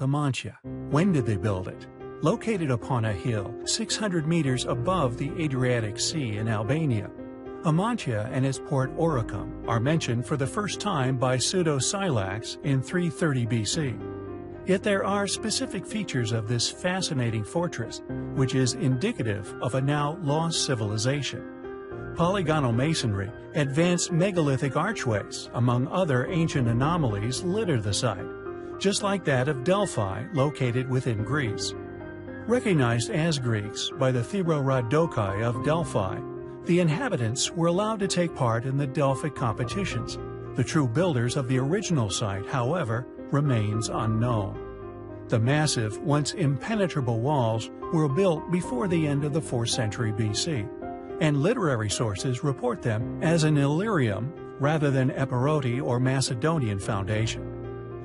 Amantia. When did they build it? Located upon a hill 600 meters above the Adriatic Sea in Albania, Amantia and its port Oricum are mentioned for the first time by Pseudo-Scylax in 330 BC. Yet there are specific features of this fascinating fortress, which is indicative of a now lost civilization. Polygonal masonry, advanced megalithic archways, among other ancient anomalies litter the site, just like that of Delphi located within Greece. Recognized as Greeks by the Thebrorhodokai of Delphi, the inhabitants were allowed to take part in the Delphic competitions. The true builders of the original site, however, remains unknown. The massive, once impenetrable walls were built before the end of the 4th century BC, and literary sources report them as an Illyrian rather than Epirote or Macedonian foundation.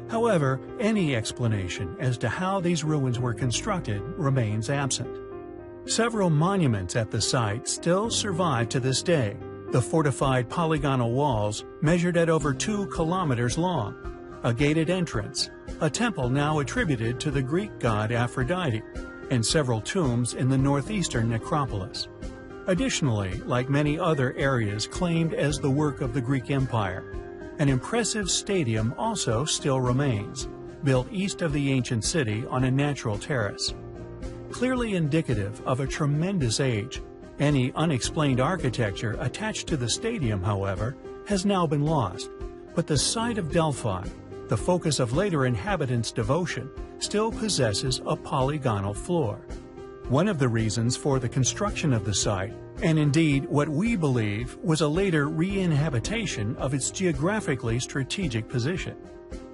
However, any explanation as to how these ruins were constructed remains absent. Several monuments at the site still survive to this day. The fortified polygonal walls measured at over 2 kilometers long, a gated entrance, a temple now attributed to the Greek god Aphrodite, and several tombs in the northeastern necropolis. Additionally, like many other areas claimed as the work of the Greek Empire, an impressive stadium also still remains, built east of the ancient city on a natural terrace. Clearly indicative of a tremendous age, any unexplained architecture attached to the stadium, however, has now been lost, but the site of Delphi, the focus of later inhabitants' devotion, still possesses a polygonal floor. One of the reasons for the construction of the site, and indeed what we believe was a later re-inhabitation of its geographically strategic position.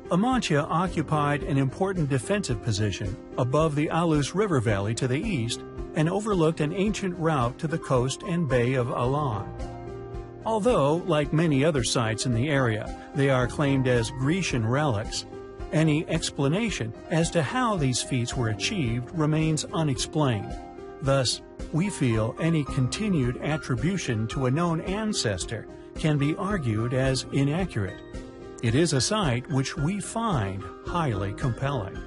Amantia occupied an important defensive position above the Aous River Valley to the east and overlooked an ancient route to the coast and Bay of Aulon. Although, like many other sites in the area, they are claimed as Grecian relics, any explanation as to how these feats were achieved remains unexplained. Thus, we feel any continued attribution to a known ancestor can be argued as inaccurate. It is a site which we find highly compelling.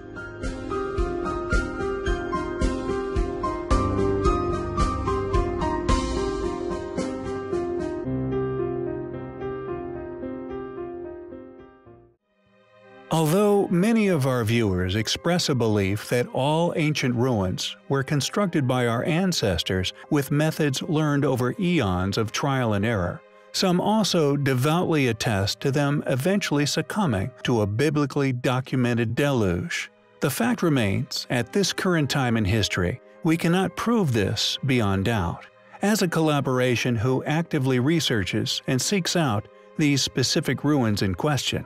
Although many of our viewers express a belief that all ancient ruins were constructed by our ancestors with methods learned over eons of trial and error, some also devoutly attest to them eventually succumbing to a biblically documented deluge. The fact remains, at this current time in history, we cannot prove this beyond doubt. As a collaboration who actively researches and seeks out these specific ruins in question,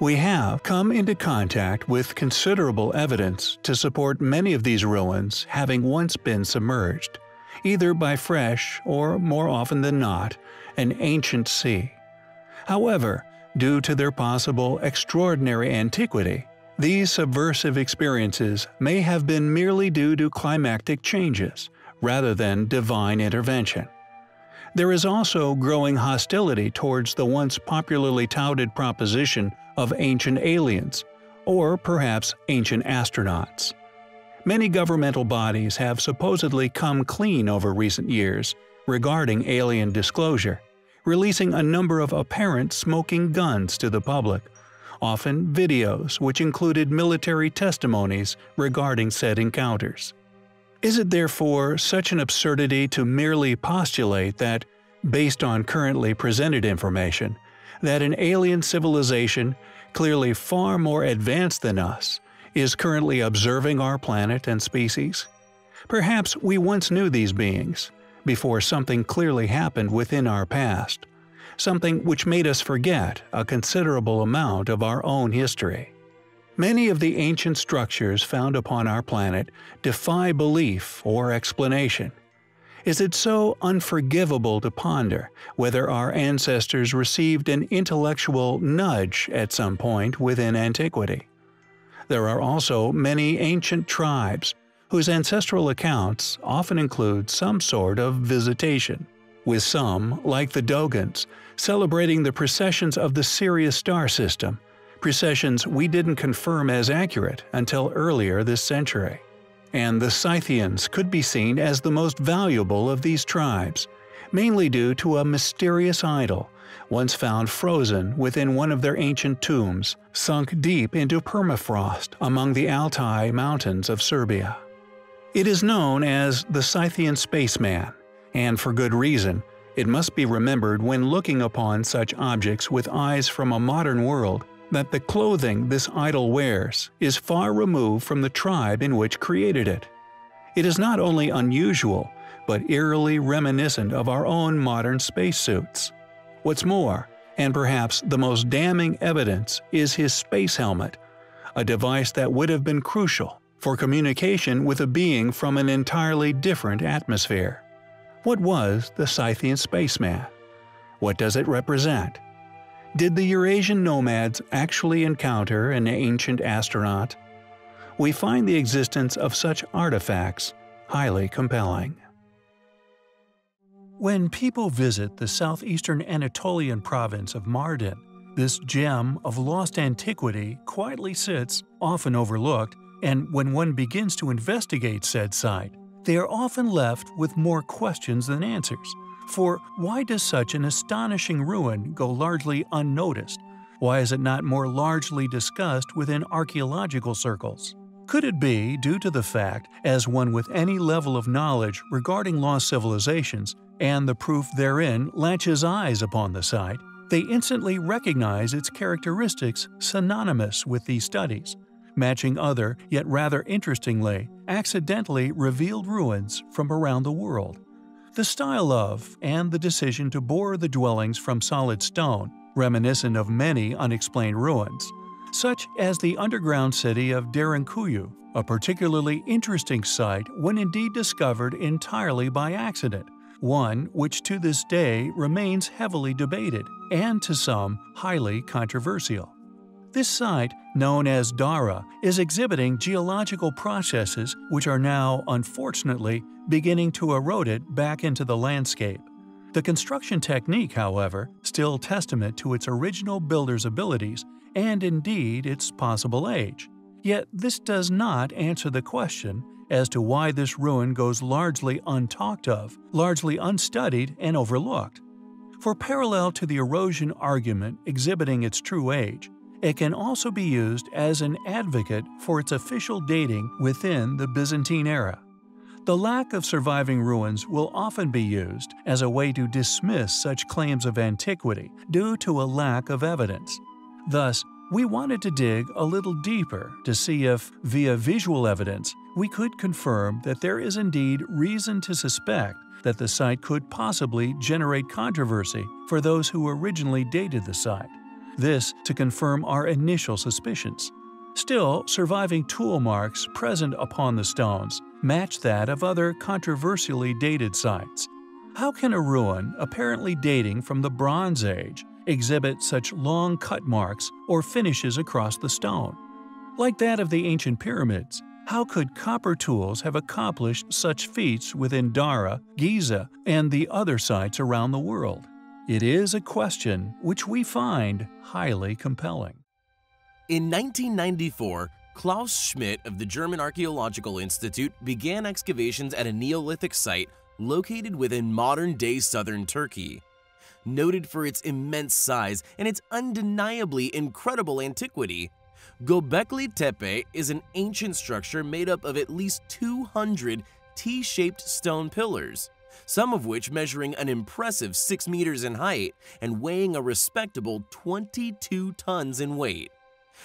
we have come into contact with considerable evidence to support many of these ruins having once been submerged, either by fresh or, more often than not, an ancient sea. However, due to their possible extraordinary antiquity, these subversive experiences may have been merely due to climactic changes, rather than divine intervention. There is also growing hostility towards the once popularly touted proposition of ancient aliens, or perhaps ancient astronauts. Many governmental bodies have supposedly come clean over recent years regarding alien disclosure, releasing a number of apparent smoking guns to the public, often videos which included military testimonies regarding said encounters. Is it therefore such an absurdity to merely postulate that, based on currently presented information, that an alien civilization, clearly far more advanced than us, is currently observing our planet and species? Perhaps we once knew these beings, before something clearly happened within our past, something which made us forget a considerable amount of our own history. Many of the ancient structures found upon our planet defy belief or explanation. Is it so unforgivable to ponder whether our ancestors received an intellectual nudge at some point within antiquity? There are also many ancient tribes whose ancestral accounts often include some sort of visitation, with some, like the Dogons, celebrating the precessions of the Sirius star system precessions we didn't confirm as accurate until earlier this century. And the Scythians could be seen as the most valuable of these tribes, mainly due to a mysterious idol, once found frozen within one of their ancient tombs, sunk deep into permafrost among the Altai mountains of Siberia. It is known as the Scythian Spaceman, and for good reason. It must be remembered when looking upon such objects with eyes from a modern world that the clothing this idol wears is far removed from the tribe in which created it. It is not only unusual, but eerily reminiscent of our own modern spacesuits. What's more, and perhaps the most damning evidence, is his space helmet, a device that would have been crucial for communication with a being from an entirely different atmosphere. What was the Scythian spaceman? What does it represent? Did the Eurasian nomads actually encounter an ancient astronaut? We find the existence of such artifacts highly compelling. When people visit the southeastern Anatolian province of Mardin, this gem of lost antiquity quietly sits, often overlooked, and when one begins to investigate said site, they are often left with more questions than answers. For why does such an astonishing ruin go largely unnoticed? Why is it not more largely discussed within archaeological circles? Could it be due to the fact, as one with any level of knowledge regarding lost civilizations and the proof therein latches eyes upon the site, they instantly recognize its characteristics synonymous with these studies, matching other, yet rather interestingly, accidentally revealed ruins from around the world? The style of, and the decision to bore the dwellings from solid stone, reminiscent of many unexplained ruins, such as the underground city of Derinkuyu, a particularly interesting site when indeed discovered entirely by accident, one which to this day remains heavily debated and to some highly controversial. This site, known as Dara, is exhibiting geological processes which are now, unfortunately, beginning to erode it back into the landscape. The construction technique, however, still testament to its original builder's abilities and indeed its possible age. Yet this does not answer the question as to why this ruin goes largely untalked of, largely unstudied and overlooked. For parallel to the erosion argument exhibiting its true age, it can also be used as an advocate for its official dating within the Byzantine era. The lack of surviving ruins will often be used as a way to dismiss such claims of antiquity due to a lack of evidence. Thus, we wanted to dig a little deeper to see if, via visual evidence, we could confirm that there is indeed reason to suspect that the site could possibly generate controversy for those who originally dated the site. This to confirm our initial suspicions. Still, surviving tool marks present upon the stones match that of other controversially dated sites. How can a ruin apparently dating from the Bronze Age exhibit such long cut marks or finishes across the stone? Like that of the ancient pyramids, how could copper tools have accomplished such feats within Dara, Giza, and the other sites around the world? It is a question which we find highly compelling. In 1994, Klaus Schmidt of the German Archaeological Institute began excavations at a Neolithic site located within modern-day southern Turkey. Noted for its immense size and its undeniably incredible antiquity, Göbekli Tepe is an ancient structure made up of at least 200 T-shaped stone pillars some of which measuring an impressive 6 meters in height and weighing a respectable 22 tons in weight.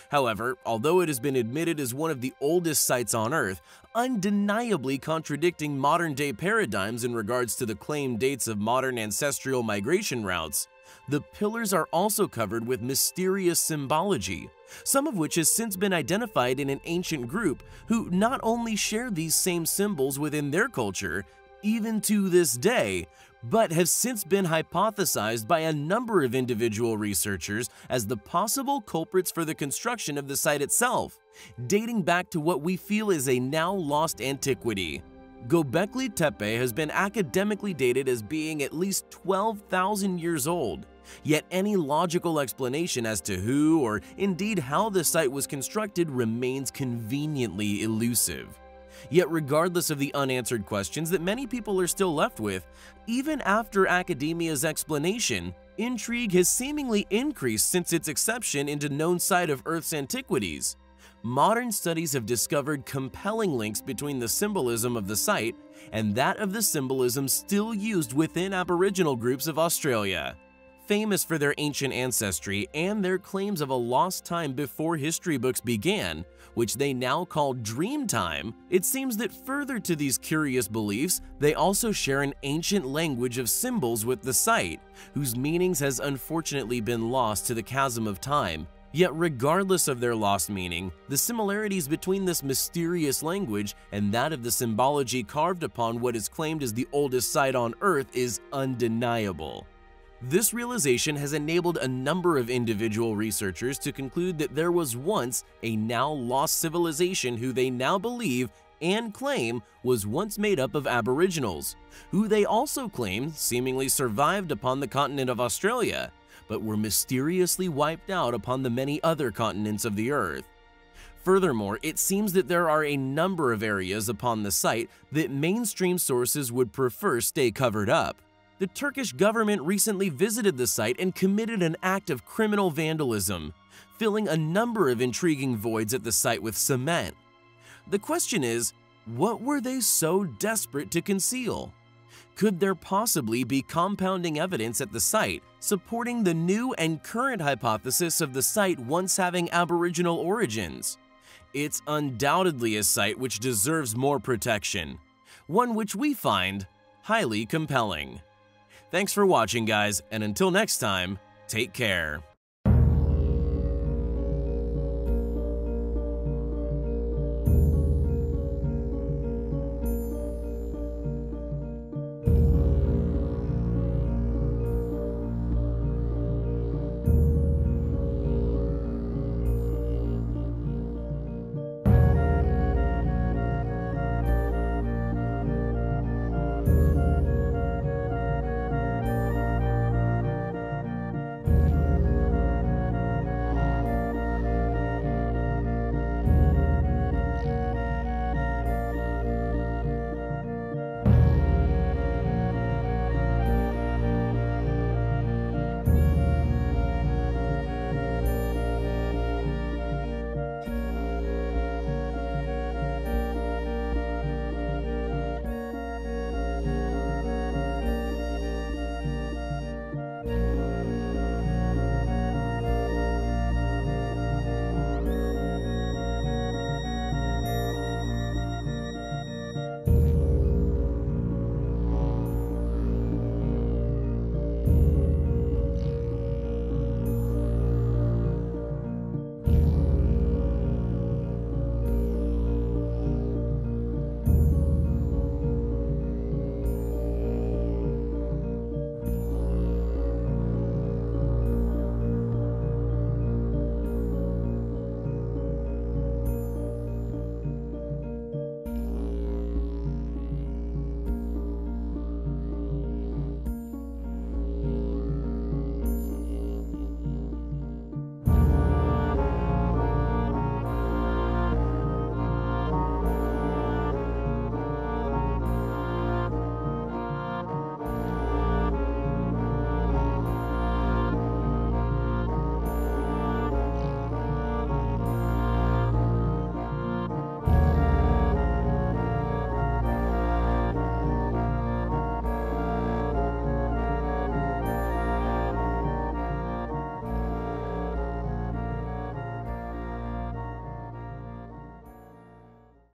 However, although it has been admitted as one of the oldest sites on Earth, undeniably contradicting modern-day paradigms in regards to the claimed dates of modern ancestral migration routes, the pillars are also covered with mysterious symbology, some of which has since been identified in an ancient group who not only share these same symbols within their culture, even to this day, but have since been hypothesized by a number of individual researchers as the possible culprits for the construction of the site itself, dating back to what we feel is a now lost antiquity. Göbekli Tepe has been academically dated as being at least 12,000 years old, Yet any logical explanation as to who or indeed how the site was constructed remains conveniently elusive. Yet regardless of the unanswered questions that many people are still left with, even after academia's explanation, intrigue has seemingly increased since its exception into known site of Earth's antiquities. Modern studies have discovered compelling links between the symbolism of the site and that of the symbolism still used within Aboriginal groups of Australia famous for their ancient ancestry and their claims of a lost time before history books began, which they now call dream time, it seems that further to these curious beliefs, they also share an ancient language of symbols with the site, whose meanings has unfortunately been lost to the chasm of time. Yet regardless of their lost meaning, the similarities between this mysterious language and that of the symbology carved upon what is claimed as the oldest site on Earth is undeniable. This realization has enabled a number of individual researchers to conclude that there was once a now lost civilization who they now believe and claim was once made up of Aboriginals, who they also claim seemingly survived upon the continent of Australia, but were mysteriously wiped out upon the many other continents of the Earth. Furthermore, it seems that there are a number of areas upon the site that mainstream sources would prefer stay covered up the Turkish government recently visited the site and committed an act of criminal vandalism, filling a number of intriguing voids at the site with cement. The question is, what were they so desperate to conceal? Could there possibly be compounding evidence at the site supporting the new and current hypothesis of the site once having Aboriginal origins? It's undoubtedly a site which deserves more protection, one which we find highly compelling. Thanks for watching guys, and until next time, take care.